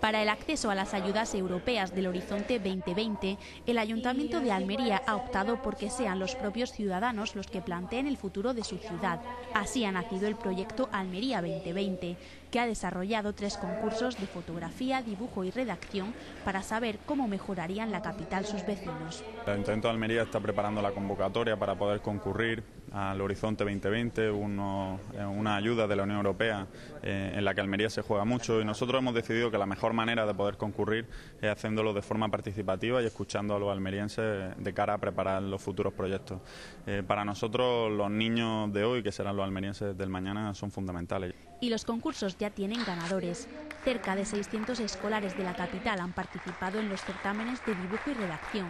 Para el acceso a las ayudas europeas del Horizonte 2020, el Ayuntamiento de Almería ha optado por que sean los propios ciudadanos los que planteen el futuro de su ciudad. Así ha nacido el proyecto Almería 2020, que ha desarrollado tres concursos de fotografía, dibujo y redacción para saber cómo mejorarían la capital sus vecinos. El Ayuntamiento de Almería está preparando la convocatoria para poder concurrir al Horizonte 2020, uno, eh, una ayuda de la Unión Europea eh, en la que Almería se juega mucho y nosotros hemos decidido que la mejor manera de poder concurrir es haciéndolo de forma participativa y escuchando a los almerienses de cara a preparar los futuros proyectos. Eh, para nosotros los niños de hoy, que serán los almerienses del mañana, son fundamentales. Y los concursos ya tienen ganadores. Cerca de 600 escolares de la capital han participado en los certámenes de dibujo y redacción.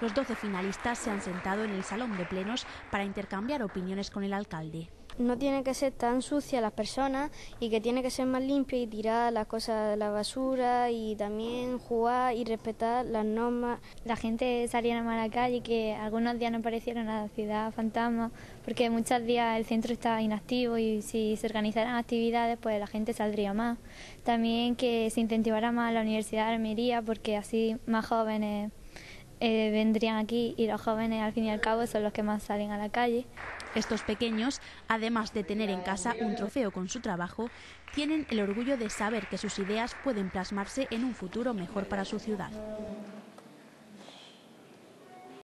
Los 12 finalistas se han sentado en el salón de plenos para intercambiar opiniones con el alcalde. No tiene que ser tan sucia las personas y que tiene que ser más limpia y tirar las cosas de la basura y también jugar y respetar las normas. La gente salía más a la calle que algunos días no parecieron a la ciudad fantasma porque muchos días el centro está inactivo y si se organizaran actividades pues la gente saldría más. También que se incentivara más la Universidad de Almería porque así más jóvenes eh, vendrían aquí y los jóvenes al fin y al cabo son los que más salen a la calle. Estos pequeños, además de tener en casa un trofeo con su trabajo, tienen el orgullo de saber que sus ideas pueden plasmarse en un futuro mejor para su ciudad.